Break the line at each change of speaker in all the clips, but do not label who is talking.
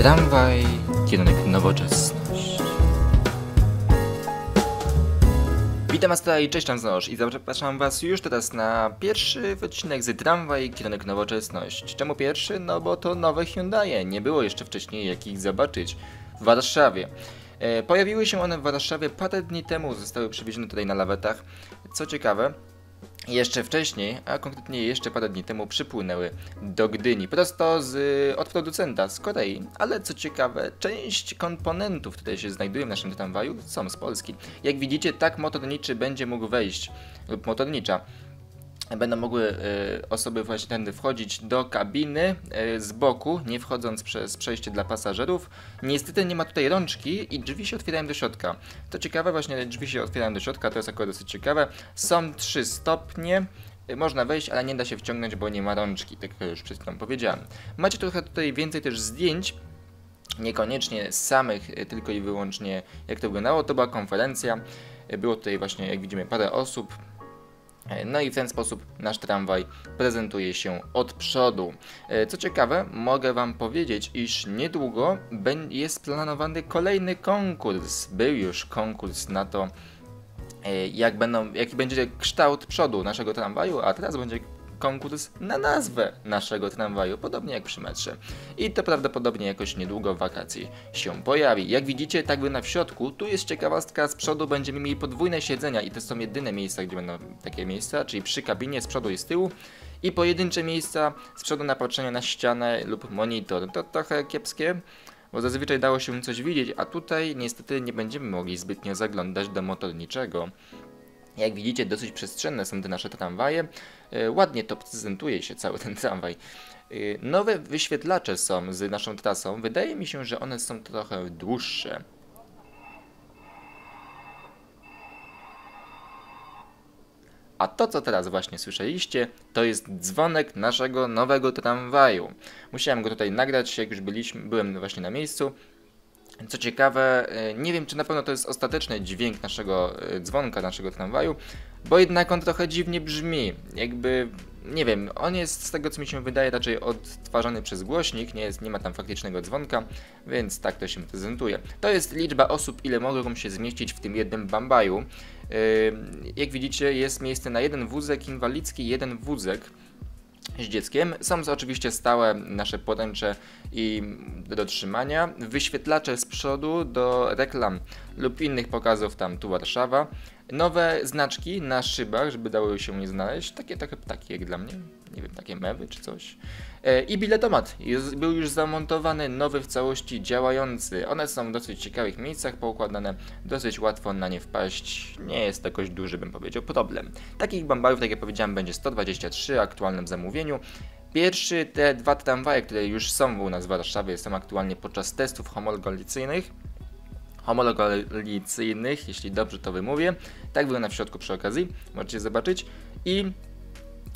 Tramwaj, kierunek nowoczesność. Witam was tutaj, cześć tam znosz i zapraszam was już teraz na pierwszy odcinek z Tramwaj, kierunek nowoczesność. Czemu pierwszy? No bo to nowe Hyundai, nie było jeszcze wcześniej jakich zobaczyć w Warszawie. E, pojawiły się one w Warszawie parę dni temu, zostały przywiezione tutaj na lawetach. Co ciekawe, jeszcze wcześniej, a konkretnie jeszcze parę dni temu przypłynęły do Gdyni, prosto z, od producenta z Korei, ale co ciekawe, część komponentów, które się znajdują w naszym tramwaju są z Polski. Jak widzicie, tak motorniczy będzie mógł wejść, lub motornicza, będą mogły y, osoby właśnie tędy wchodzić do kabiny y, z boku, nie wchodząc przez przejście dla pasażerów. Niestety nie ma tutaj rączki i drzwi się otwierają do środka. To ciekawe, właśnie drzwi się otwierają do środka, to jest akurat dosyć ciekawe. Są trzy stopnie. y, Można wejść, ale nie da się wciągnąć, bo nie ma rączki, tak jak już przed chwilą powiedziałem. Macie trochę tutaj więcej też zdjęć, niekoniecznie samych, tylko i wyłącznie jak to wyglądało. To była konferencja, było tutaj właśnie, jak widzimy, parę osób, no i w ten sposób nasz tramwaj prezentuje się od przodu. E, Co ciekawe, mogę Wam powiedzieć, iż niedługo jest planowany kolejny konkurs. Był już konkurs na to, e, jak będą, jaki będzie kształt przodu naszego tramwaju, a teraz będzie konkurs na nazwę naszego tramwaju, podobnie jak przy metrze. I to prawdopodobnie jakoś niedługo w wakacji się pojawi. Jak widzicie, tak by na w środku, tu jest ciekawostka, z przodu będziemy mieli podwójne siedzenia i to są jedyne miejsca, gdzie będą takie miejsca, czyli przy kabinie z przodu i z tyłu i pojedyncze miejsca z przodu na patrzenie na ścianę lub monitor. To trochę kiepskie, bo zazwyczaj dało się coś widzieć, a tutaj niestety nie będziemy mogli zbytnio zaglądać do motorniczego. Jak widzicie, dosyć przestrzenne są te nasze tramwaje. E, Ładnie to prezentuje się cały ten tramwaj. E, Nowe wyświetlacze są z naszą trasą. Wydaje mi się, że one są trochę dłuższe. A to, co teraz właśnie słyszeliście, to jest dzwonek naszego nowego tramwaju. Musiałem go tutaj nagrać, jak już byliśmy, byłem właśnie na miejscu. Co ciekawe, e, nie wiem czy na pewno to jest ostateczny dźwięk naszego e, dzwonka, naszego tramwaju, bo jednak on trochę dziwnie brzmi. Jakby, nie wiem, on jest z tego co mi się wydaje raczej odtwarzany przez głośnik, nie, jest, nie ma tam faktycznego dzwonka, więc tak to się prezentuje. To jest liczba osób, ile mogą się zmieścić w tym jednym bambaju. Yy, Jak widzicie, jest miejsce na jeden wózek inwalidzki, jeden wózek z dzieckiem. Są oczywiście stałe nasze poręcze i do trzymania, wyświetlacze z przodu do reklam lub innych pokazów tam tu Warszawa, nowe znaczki na szybach, żeby dało się je znaleźć, takie trochę ptaki jak dla mnie, nie wiem, takie mewy czy coś. E, I biletomat jest, był już zamontowany, nowy w całości działający. One są w dosyć ciekawych miejscach poukładane, dosyć łatwo na nie wpaść. Nie jest to jakoś duży, bym powiedział, problem. Takich bambarów, tak jak powiedziałem, będzie 123 w aktualnym zamówieniu. Pierwszy, te dwa tramwaje, które już są u nas w Warszawie, są aktualnie podczas testów homologacyjnych homologacyjnych, jeśli dobrze to wymówię. Tak wygląda w środku przy okazji, możecie zobaczyć. I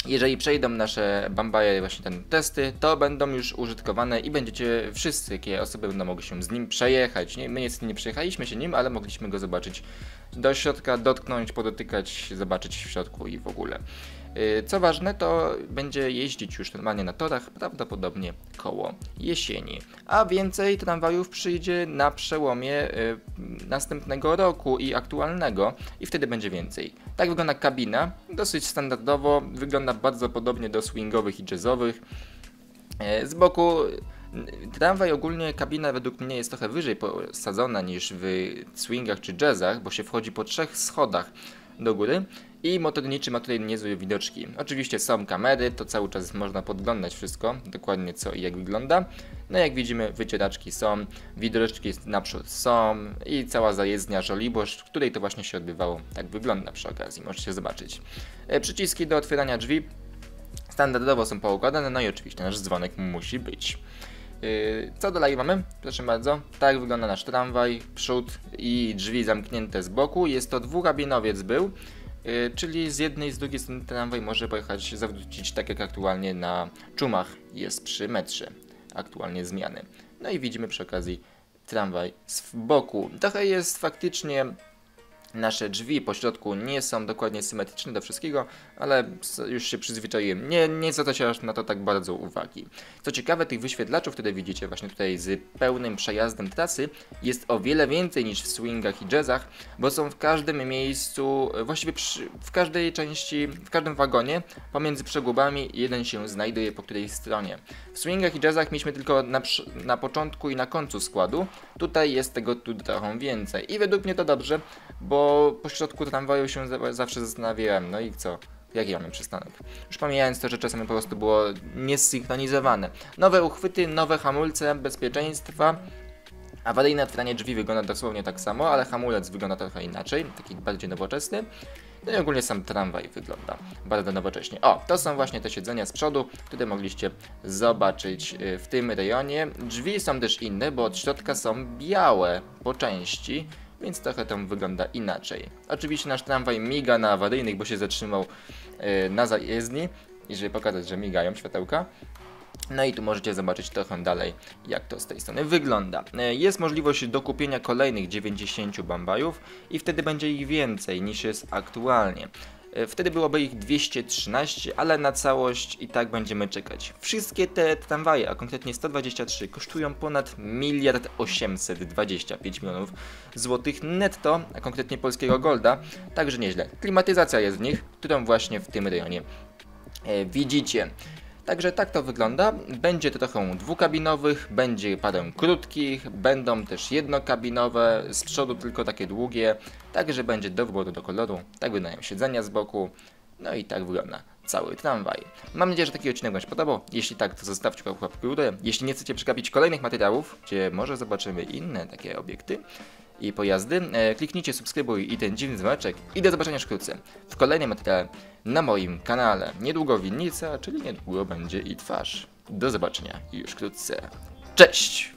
jeżeli przejdą nasze Bambaje właśnie ten testy, to będą już użytkowane i będziecie wszyscy, jakie osoby będą mogły się z nim przejechać. Nie, my niestety nie przejechaliśmy się nim, ale mogliśmy go zobaczyć do środka, dotknąć, podotykać, zobaczyć w środku i w ogóle. Yy, Co ważne, to będzie jeździć już normalnie na torach, prawdopodobnie koło jesieni. A więcej tramwajów przyjdzie na przełomie yy, następnego roku i aktualnego, i wtedy będzie więcej. Tak wygląda kabina, dosyć standardowo, wygląda bardzo podobnie do swingowych i jazzowych. E, Z boku tramwaj ogólnie kabina według mnie jest trochę wyżej posadzona niż w swingach czy jazzach, bo się wchodzi po trzech schodach do góry i motorniczy ma tutaj niezłe widoczki. Oczywiście są kamery, to cały czas można podglądać wszystko, dokładnie co i jak wygląda. No jak widzimy wycieraczki są, widoczki naprzód są i cała zajezdnia Żoliborz, w której to właśnie się odbywało. Tak wygląda przy okazji, możecie zobaczyć. E, Przyciski do otwierania drzwi standardowo są poukładane, no i oczywiście nasz dzwonek musi być. Yy, Co dalej mamy? Proszę bardzo. Tak wygląda nasz tramwaj, przód i drzwi zamknięte z boku. Jest to dwukabinowiec był, czyli z jednej i z drugiej strony tramwaj może pojechać, zawrócić tak jak aktualnie na czumach jest przy metrze. Aktualnie zmiany. No i widzimy przy okazji tramwaj z boku. Trochę jest faktycznie Nasze drzwi po środku nie są dokładnie symetryczne do wszystkiego, ale już się przyzwyczaiłem. Nie, nie zwraca się aż na to tak bardzo uwagi. Co ciekawe, tych wyświetlaczów, które widzicie właśnie tutaj z pełnym przejazdem trasy, jest o wiele więcej niż w swingach i jazzach, bo są w każdym miejscu, właściwie przy, w każdej części, w każdym wagonie, pomiędzy przegubami jeden się znajduje po której stronie. W swingach i jazzach mieliśmy tylko na, na początku i na końcu składu, tutaj jest tego tu trochę więcej. I według mnie to dobrze, bo po środku tramwaju się za- zawsze zastanawiałem, no i co? Jaki mamy przystanek? Już pomijając to, że czasami po prostu było niesynchronizowane. Nowe uchwyty, nowe hamulce bezpieczeństwa. Awaryjne otwieranie drzwi wygląda dosłownie tak samo, ale hamulec wygląda trochę inaczej, taki bardziej nowoczesny. No i ogólnie sam tramwaj wygląda bardzo nowocześnie. O, to są właśnie te siedzenia z przodu, które mogliście zobaczyć y, w tym rejonie. Drzwi są też inne, bo od środka są białe po części, więc trochę to wygląda inaczej. Oczywiście nasz tramwaj miga na awaryjnych, bo się zatrzymał y, na zajezdni i żeby pokazać, że migają światełka. No i tu możecie zobaczyć trochę dalej, jak to z tej strony wygląda. E, Jest możliwość dokupienia kolejnych 90 bambajów i wtedy będzie ich więcej niż jest aktualnie. E, Wtedy byłoby ich 213, ale na całość i tak będziemy czekać. Wszystkie te tramwaje, a konkretnie 123, kosztują ponad miliard 825 milionów złotych netto, a konkretnie polskiego golda, także nieźle. Klimatyzacja jest w nich, którą właśnie w tym rejonie e, widzicie. Także tak to wygląda. Będzie to trochę dwukabinowych, będzie parę krótkich, będą też jednokabinowe, z przodu tylko takie długie, także będzie do wyboru do koloru, tak wyglądają siedzenia z boku, no i tak wygląda cały tramwaj. Mam nadzieję, że taki odcinek Wam się podobał. Jeśli tak, to zostawcie łapkę w górę. Jeśli nie chcecie przegapić kolejnych materiałów, gdzie może zobaczymy inne takie obiekty, i pojazdy, e, kliknijcie subskrybuj i ten dziwny dzwoneczek i do zobaczenia wkrótce w kolejnym materiale na moim kanale. Niedługo winnica, czyli niedługo będzie i twarz. Do zobaczenia już wkrótce. Cześć!